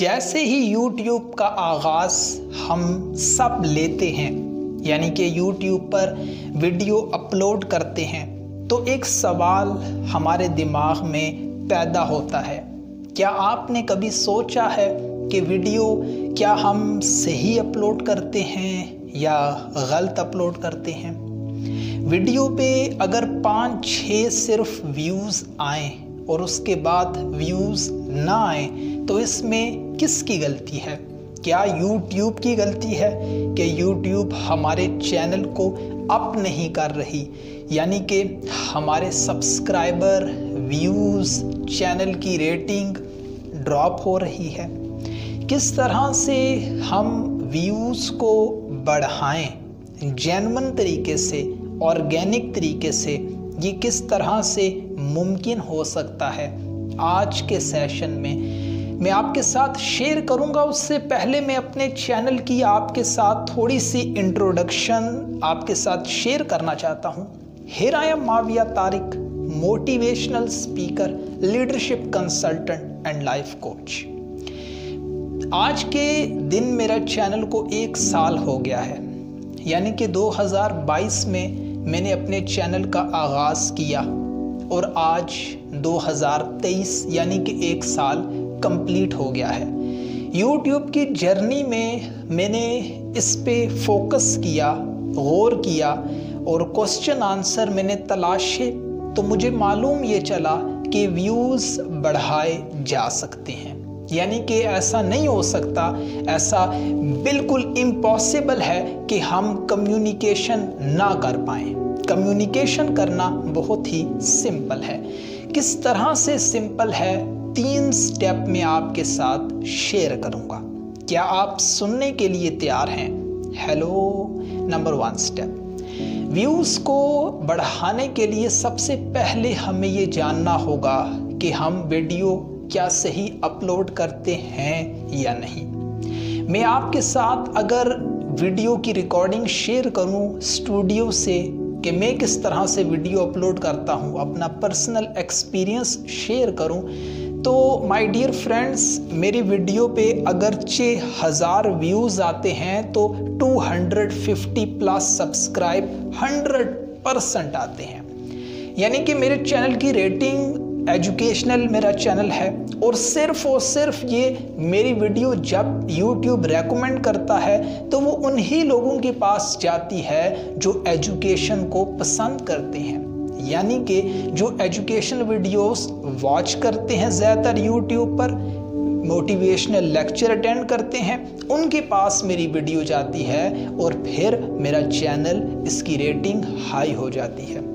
जैसे ही YouTube का आगाज़ हम सब लेते हैं, यानी कि YouTube पर वीडियो अपलोड करते हैं तो एक सवाल हमारे दिमाग में पैदा होता है। क्या आपने कभी सोचा है कि वीडियो क्या हम सही अपलोड करते हैं या गलत अपलोड करते हैं? वीडियो पे अगर पाँच छः सिर्फ़ व्यूज़ आए और उसके बाद व्यूज़ ना आए तो इसमें किसकी गलती है? क्या YouTube की गलती है कि YouTube हमारे चैनल को अप नहीं कर रही? यानी कि हमारे सब्सक्राइबर व्यूज़ चैनल की रेटिंग ड्रॉप हो रही है। किस तरह से हम व्यूज़ को बढ़ाएँ? जेनवन तरीके से ऑर्गेनिक तरीके से, ये किस तरह से मुमकिन हो सकता है? आज के सेशन में मैं आपके साथ शेयर करूँगा। उससे पहले मैं अपने चैनल की आपके साथ थोड़ी सी इंट्रोडक्शन आपके साथ शेयर करना चाहता हूँ। Here I am Mavia Tariq motivational speaker leadership consultant and life coach आज के दिन मेरा चैनल को एक साल हो गया है। यानी कि 2022 में मैंने अपने चैनल का आगाज़ किया और आज 2023 यानी कि एक साल कंप्लीट हो गया है। यूट्यूब की जर्नी में मैंने इस पे फोकस किया, गौर किया और क्वेश्चन आंसर मैंने तलाशे तो मुझे मालूम ये चला कि व्यूज़ बढ़ाए जा सकते हैं। यानी कि ऐसा नहीं हो सकता, ऐसा बिल्कुल इम्पॉसिबल है कि हम कम्युनिकेशन ना कर पाए। कम्युनिकेशन करना बहुत ही सिंपल है। किस तरह से सिंपल है? तीन स्टेप में आपके साथ शेयर करूँगा। क्या आप सुनने के लिए तैयार हैं? Hello number one step views को बढ़ाने के लिए सबसे पहले हमें ये जानना होगा कि हम वीडियो क्या सही अपलोड करते हैं या नहीं। मैं आपके साथ अगर वीडियो की रिकॉर्डिंग शेयर करूँ स्टूडियो से, कि मैं किस तरह से वीडियो अपलोड करता हूँ, अपना पर्सनल एक्सपीरियंस शेयर करूँ तो माय डियर फ्रेंड्स मेरी वीडियो पे अगर छः हज़ार व्यूज़ आते हैं तो 250 प्लस सब्सक्राइब 100 परसेंट आते हैं। यानी कि मेरे चैनल की रेटिंग एजुकेशनल मेरा चैनल है, और सिर्फ़ और सिर्फ़ ये मेरी वीडियो जब YouTube रेकमेंड करता है तो वो उन्हीं लोगों के पास जाती है जो एजुकेशन को पसंद करते हैं। यानी कि जो एजुकेशनल वीडियोस वॉच करते हैं, ज़्यादातर यूट्यूब पर मोटिवेशनल लेक्चर अटेंड करते हैं, उनके पास मेरी वीडियो जाती है और फिर मेरा चैनल इसकी रेटिंग हाई हो जाती है।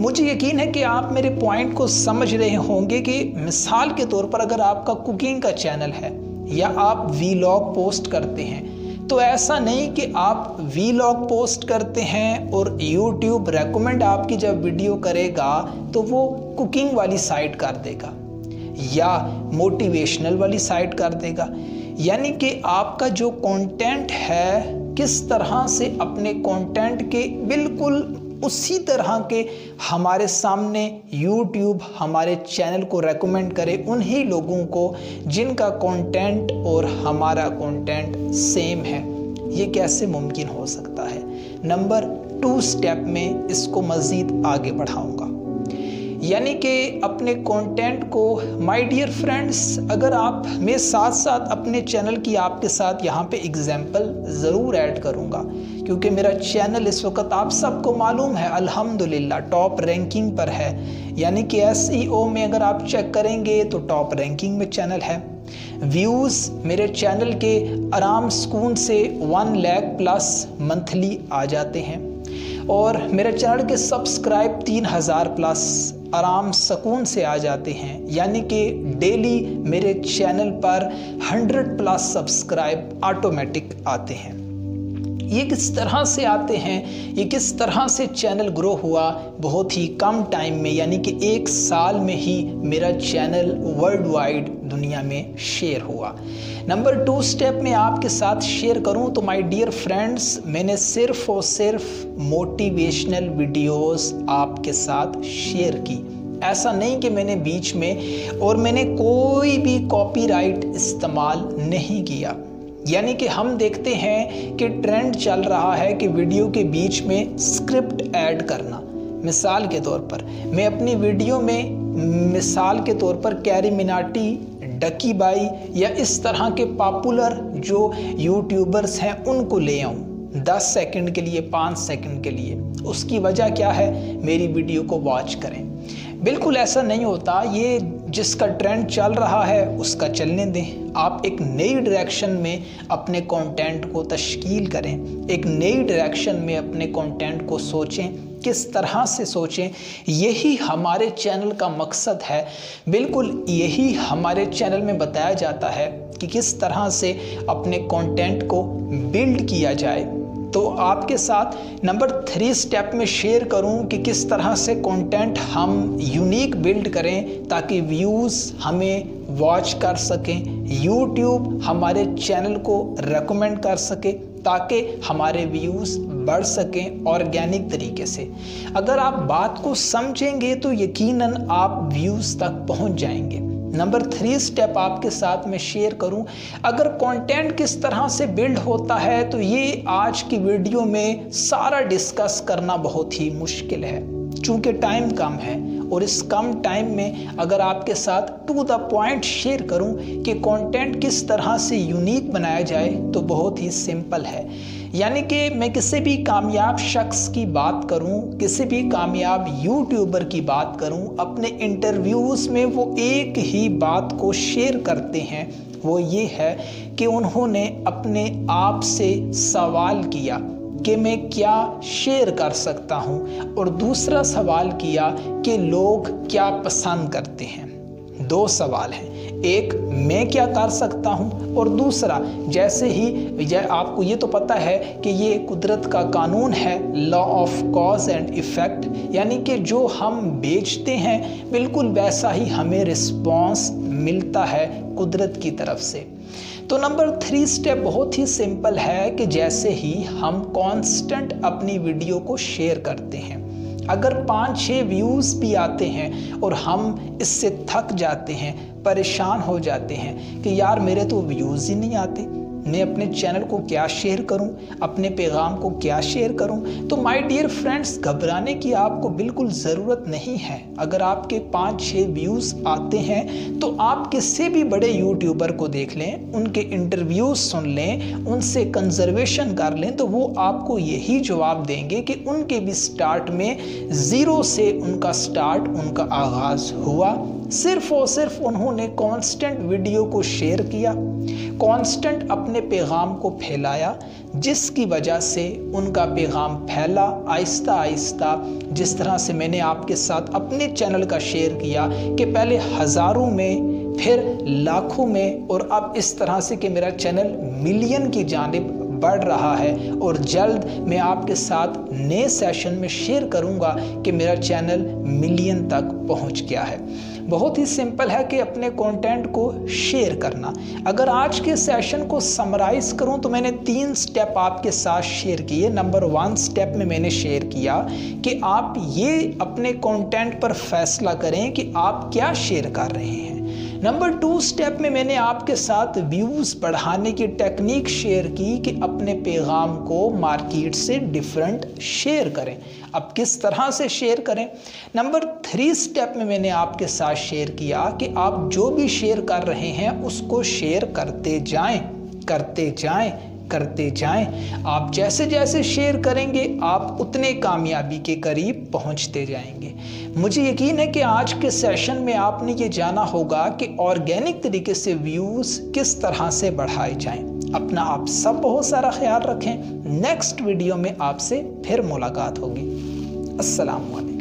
मुझे यकीन है कि आप मेरे पॉइंट को समझ रहे होंगे कि मिसाल के तौर पर अगर आपका कुकिंग का चैनल है या आप वीलॉग पोस्ट करते हैं तो ऐसा नहीं कि आप वीलॉग पोस्ट करते हैं और यूट्यूब रेकमेंड आपकी जब वीडियो करेगा तो वो कुकिंग वाली साइट कर देगा, या मोटिवेशनल वाली साइट कर देगा। यानी कि आपका जो कंटेंट है, किस तरह से अपने कंटेंट के बिल्कुल उसी तरह के हमारे सामने YouTube, हमारे चैनल को रेकमेंड करे उन्हीं लोगों को जिनका कंटेंट और हमारा कंटेंट सेम है। ये कैसे मुमकिन हो सकता है? नंबर टू स्टेप में इसको मज़ीद आगे बढ़ाऊँगा। यानी कि अपने कंटेंट को माय डियर फ्रेंड्स अगर आप मैं साथ साथ अपने चैनल की आपके साथ यहाँ पे एग्जांपल ज़रूर ऐड करूँगा। क्योंकि मेरा चैनल इस वक्त आप सबको मालूम है, अल्हम्दुलिल्लाह टॉप रैंकिंग पर है। यानी कि एस e में अगर आप चेक करेंगे तो टॉप रैंकिंग में चैनल है। व्यूज़ मेरे चैनल के आराम सुकून से वन लैख प्लस मंथली आ जाते हैं। और मेरे चैनल के सब्सक्राइब तीन हज़ार प्लस आराम सुकून से आ जाते हैं। यानी कि डेली मेरे चैनल पर 100 प्लस सब्सक्राइब ऑटोमेटिक आते हैं। ये किस तरह से आते हैं? ये किस तरह से चैनल ग्रो हुआ? बहुत ही कम टाइम में, यानी कि एक साल में ही मेरा चैनल वर्ल्ड वाइड दुनिया में शेयर हुआ। नंबर टू स्टेप में आपके साथ शेयर करूँ तो माय डियर फ्रेंड्स मैंने सिर्फ़ और सिर्फ़ मोटिवेशनल वीडियोस आपके साथ शेयर की। ऐसा नहीं कि मैंने बीच में और मैंने कोई भी कॉपीराइट इस्तेमाल नहीं किया। यानी कि हम देखते हैं कि ट्रेंड चल रहा है कि वीडियो के बीच में स्क्रिप्ट ऐड करना। मिसाल के तौर पर, मैं अपनी वीडियो में, मिसाल के तौर पर कैरी मिनाटी डकी बाई या इस तरह के पॉपुलर जो यूट्यूबर्स हैं, उनको ले आऊँ। दस सेकंड के लिए, पाँच सेकंड के लिए। उसकी वजह क्या है? मेरी वीडियो को वॉच करें। बिल्कुल ऐसा नहीं होता। ये जिसका ट्रेंड चल रहा है, उसका चलने दें। आप एक नई डायरेक्शन में अपने कंटेंट को तश्कील करें, एक नई डायरेक्शन में अपने कंटेंट को सोचें, किस तरह से सोचें, यही हमारे चैनल का मकसद है। बिल्कुल यही हमारे चैनल में बताया जाता है कि किस तरह से अपने कंटेंट को बिल्ड किया जाए। तो आपके साथ नंबर थ्री स्टेप में शेयर करूँ कि किस तरह से कंटेंट हम यूनिक बिल्ड करें ताकि व्यूज़ हमें वॉच कर सकें यूट्यूब हमारे चैनल को रेकमेंड कर सके ताकि हमारे व्यूज़ बढ़ सकें ऑर्गेनिक तरीके से। अगर आप बात को समझेंगे तो यकीनन आप व्यूज़ तक पहुँच जाएँगे। नंबर थ्री स्टेप आपके साथ में शेयर करूँ। अगर कंटेंट किस तरह से बिल्ड होता है तो ये आज की वीडियो में सारा डिस्कस करना बहुत ही मुश्किल है। चूँकि टाइम कम है और इस कम टाइम में अगर आपके साथ टू द पॉइंट शेयर करूँ कि कंटेंट किस तरह से यूनिक बनाया जाए तो बहुत ही सिंपल है। यानी कि मैं किसी भी कामयाब शख्स की बात करूँ, किसी भी कामयाब यूट्यूबर की बात करूँ, अपने इंटरव्यूज़ में वो एक ही बात को शेयर करते हैं, वो ये है कि उन्होंने अपने आप से सवाल किया। कि मैं क्या शेयर कर सकता हूँ? और दूसरा सवाल किया कि लोग क्या पसंद करते हैं? दो सवाल हैं। एक, मैं क्या कर सकता हूँ? और दूसरा, जैसे ही यह आपको ये तो पता है कि ये कुदरत का कानून है law of cause and effect यानी कि जो हम बेचते हैं, बिल्कुल वैसा ही हमें रिस्पॉन्स मिलता है कुदरत की तरफ़ से। तो नंबर थ्री स्टेप बहुत ही सिंपल है कि जैसे ही हम कांस्टेंट अपनी वीडियो को शेयर करते हैं। अगर पाँच छः व्यूज़ भी आते हैं और हम इससे थक जाते हैं, परेशान हो जाते हैं कि यार मेरे तो व्यूज़ ही नहीं आते। मैं अपने चैनल को क्या शेयर करूँ, अपने पैगाम को क्या शेयर करूँ? तो माय डियर फ्रेंड्स घबराने की आपको बिल्कुल ज़रूरत नहीं है। अगर आपके पाँच छः व्यूज़ आते हैं तो आप किसी भी बड़े यूट्यूबर को देख लें उनके इंटरव्यूज़ सुन लें उनसे कंजर्वेशन कर लें तो वो आपको यही जवाब देंगे कि उनके भी स्टार्ट में ज़ीरो से उनका स्टार्ट उनका आगाज़ हुआ। सिर्फ़ और सिर्फ़ उन्होंने कांस्टेंट वीडियो को शेयर किया कांस्टेंट अपने पैगाम को फैलाया, जिसकी वजह से उनका पैगाम फैला आहिस्ता आहिस्ता। जिस तरह से मैंने आपके साथ अपने चैनल का शेयर किया कि पहले हज़ारों में, फिर लाखों में, और अब इस तरह से कि मेरा चैनल मिलियन की जानब बढ़ रहा है, और जल्द मैं आपके साथ नए सेशन में शेयर करूँगा कि मेरा चैनल मिलियन तक पहुँच गया है। बहुत ही सिंपल है कि अपने कंटेंट को शेयर करना। अगर आज के सेशन को समराइज करूँ तो मैंने तीन स्टेप आपके साथ शेयर किए। नंबर वन स्टेप में मैंने शेयर किया कि आप ये अपने कंटेंट पर फैसला करें कि आप क्या शेयर कर रहे हैं। नंबर टू स्टेप में मैंने आपके साथ व्यूज़ बढ़ाने की टेक्निक शेयर की कि अपने पैगाम को मार्केट से डिफरेंट शेयर करें। अब किस तरह से शेयर करें? नंबर थ्री स्टेप में मैंने आपके साथ शेयर किया कि आप जो भी शेयर कर रहे हैं, उसको शेयर करते जाएँ करते जाएँ। करते जाएँ। आप जैसे जैसे शेयर करेंगे, आप उतने कामयाबी के करीब पहुँचते जाएँगे। मुझे यकीन है कि आज के सेशन में आपने ये जाना होगा कि ऑर्गेनिक तरीके से व्यूज़ किस तरह से बढ़ाए जाएँ। अपना आप सब बहुत सारा ख्याल रखें। नेक्स्ट वीडियो में आपसे फिर मुलाकात होगी। अस्सलाम वालेकुम